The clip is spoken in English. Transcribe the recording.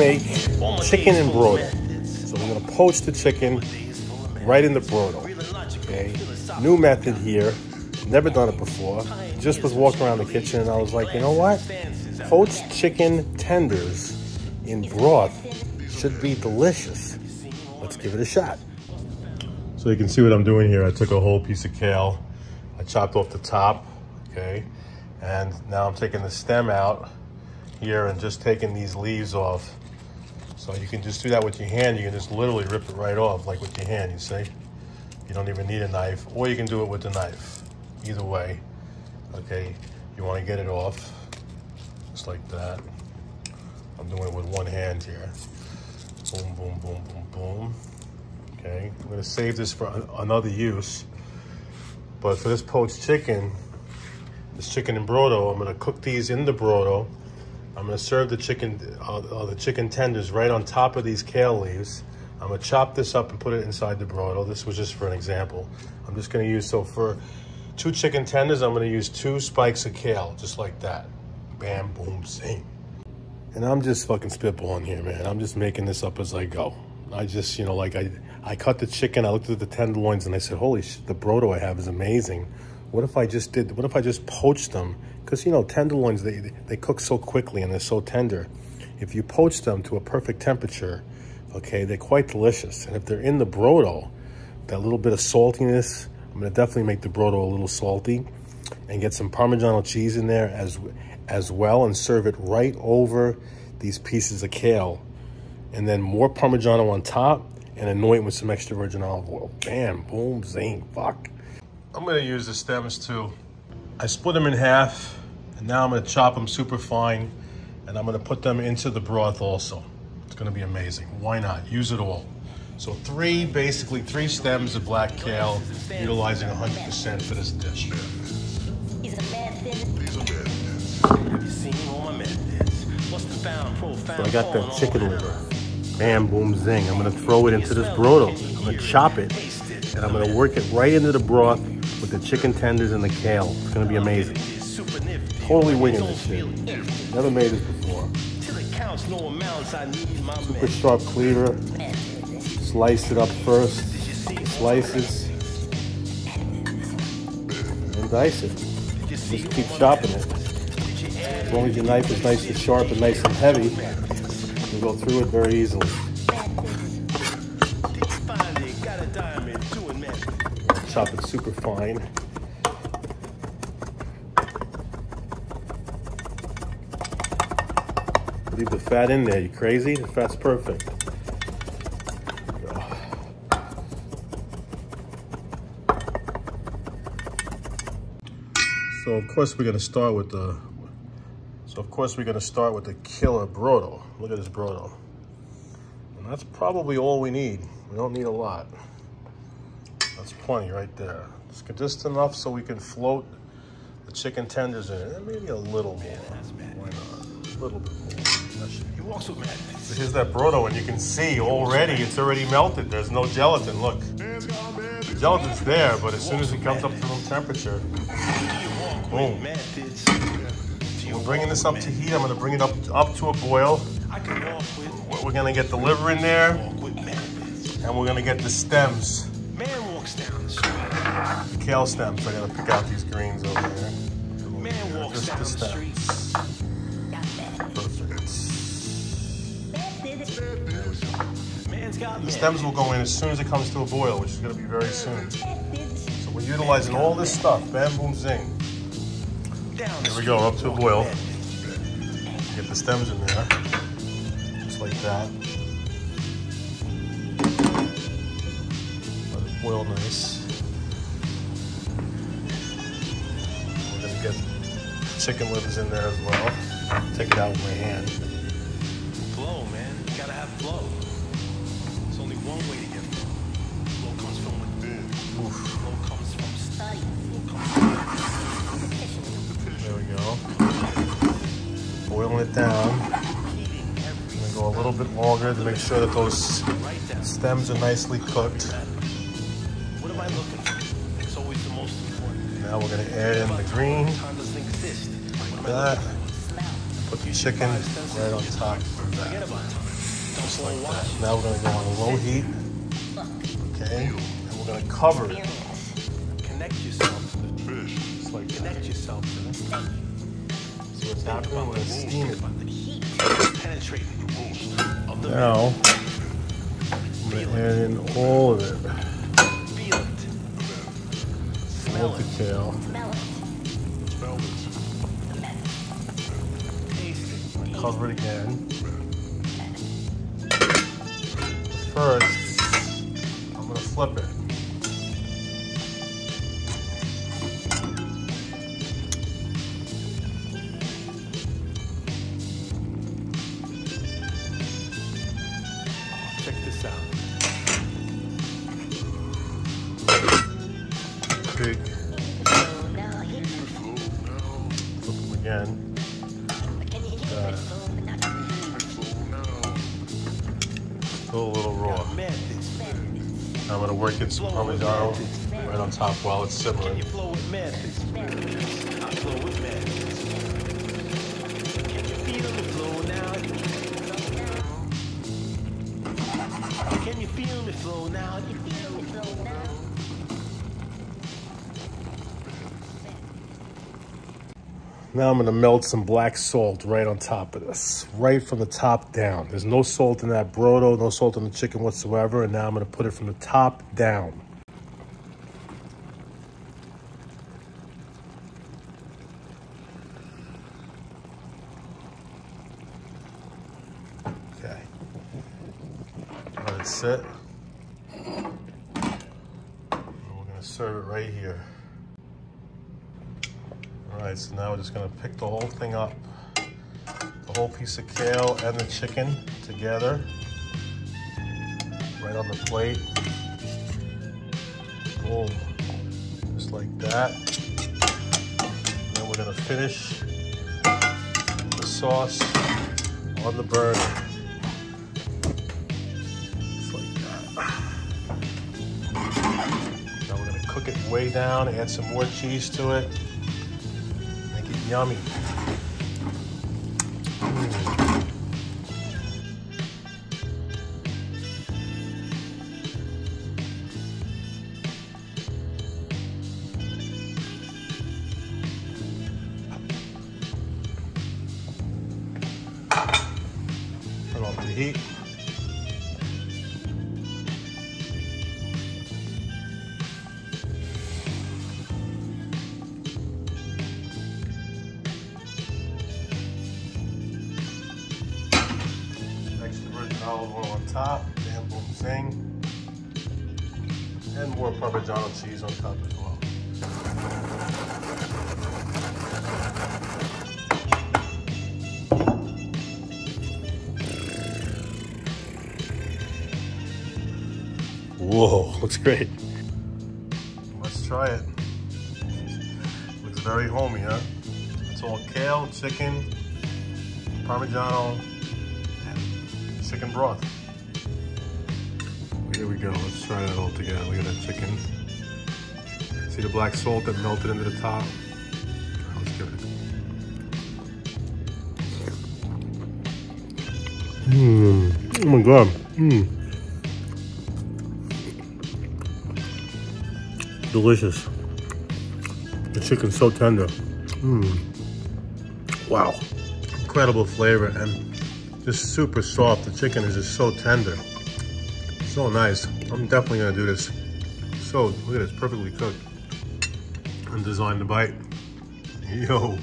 make chicken and brodo. So we're gonna poach the chicken right in the brodo. Okay, new method here. Never done it before. Just was walking around the kitchen and I was like, you know what? Poached chicken tenders in broth should be delicious. Let's give it a shot. So you can see what I'm doing here. I took a whole piece of kale. I chopped off the top, okay? And now I'm taking the stem out here and just taking these leaves off. So you can just do that with your hand. You can just literally rip it right off, like with your hand, you see? You don't even need a knife, or you can do it with the knife. Either way, okay? You wanna get it off, just like that. I'm doing it with one hand here. Boom, boom, boom, boom, boom. Okay, I'm gonna save this for another use. But for this poached chicken, this chicken and brodo, I'm gonna cook these in the brodo. I'm gonna serve the chicken, uh, the chicken tenders right on top of these kale leaves. I'm gonna chop this up and put it inside the brodo. This was just for an example. I'm just gonna use, so for two chicken tenders, I'm gonna use two spikes of kale, just like that. Bam, boom, zing. And I'm just fucking spitballing here, man. I'm just making this up as I go. I just, you know, like I, I cut the chicken, I looked at the tenderloins and I said, holy shit, the brodo I have is amazing. What if I just did, what if I just poached them? Because, you know, tenderloins, they, they cook so quickly and they're so tender. If you poach them to a perfect temperature, okay, they're quite delicious. And if they're in the brodo, that little bit of saltiness, I'm gonna definitely make the brodo a little salty and get some Parmigiano cheese in there as, as well and serve it right over these pieces of kale. And then more Parmigiano on top and anoint with some extra virgin olive oil. Bam, boom, zing, fuck. I'm gonna use the stems too. I split them in half and now I'm gonna chop them super fine and I'm gonna put them into the broth also. It's gonna be amazing. Why not? Use it all. So three, basically three stems of black kale, utilizing 100% for this dish. So I got the chicken liver. Bam, boom, zing. I'm gonna throw it into this brodo. I'm gonna chop it, and I'm gonna work it right into the broth with the chicken tenders and the kale. It's gonna be amazing. Totally winging this shit. Never made this before. Super sharp cleaver. Slice it up first. Slices. And dice it. Just keep chopping it. As long as your knife is nice and sharp and nice and heavy, you go through it very easily. Chop it super fine. Leave the fat in there, you crazy? The fat's perfect. So of course we're gonna start with the so of course we're gonna start with the killer brodo. Look at this brodo. And that's probably all we need. We don't need a lot. That's plenty right there. Just, just enough so we can float the chicken tenders in it. Maybe a little more. Why not? A little bit more. He walks with So here's that brodo and you can see already it's already melted. There's no gelatin. Look. The gelatin's there, but as soon as it comes up to room temperature, boom. We're bringing this up to heat. I'm gonna bring it up, up to a boil. We're gonna get the liver in there, and we're gonna get the stems. Man walks down The kale stems. I gotta pick out these greens over there. Just the stems. The stems will go in as soon as it comes to a boil, which is gonna be very soon. So we're utilizing all this stuff. Bam, boom, zing. Here we go, up to a boil. Get the stems in there, just like that. Let it boil nice. We're gonna get chicken livers in there as well. Take it out with my hand. Flow, man. You gotta have flow. Boiling it down. I'm go a little bit longer to make sure that those stems are nicely cooked. What am I looking for? It's always the most important. Now we're gonna add in the green, Time doesn't exist. like that. Put the chicken right on top of that. About time. just like that. Now we're gonna go on low heat. Okay, and we're gonna cover it. Connect yourself to the fish. Just like that. Connect yourself to the See what's happening? We're gonna steam it. penetrating the roof of the Now, I'm gonna add in all of it. feel it. Smell it. the kale. Smell it. Taste it. Cover it again. First, I'm gonna flip it. Check this out. Big. Flip them again. Uh, Still a little raw. Methods. I'm gonna work in some Parmigiano right on top while it's Can simmering. you flow with methods? I flow with methods. Can you feel the flow now? Can you feel the flow now? Now? I'm gonna melt some black salt right on top of this, right from the top down. There's no salt in that brodo, no salt in the chicken whatsoever, and now I'm gonna put it from the top down. Okay. Let it sit. And we're gonna serve it right here. All right, so now we're just gonna pick the whole thing up. The whole piece of kale and the chicken together. Right on the plate. Boom. Just like that. Then we're gonna finish the sauce on the burner. Just like that. Now we're gonna cook it way down, add some more cheese to it. Yummy. Mm. The heat. Top, bam boom zing. And more Parmigiano cheese on top as well. Whoa, looks great. Let's try it. Looks very homey, huh? It's all kale, chicken, Parmigiano, and chicken broth. Here we go. Let's try that all together. Look at that chicken. See the black salt that melted into the top? Oh, Let's give it. Mmm. Oh my god. Mmm. Delicious. The chicken's so tender. Mmm. Wow. Incredible flavor and just super soft. The chicken is just so tender. So nice. I'm definitely gonna do this. So, look at this, perfectly cooked. And designed to bite. Yo.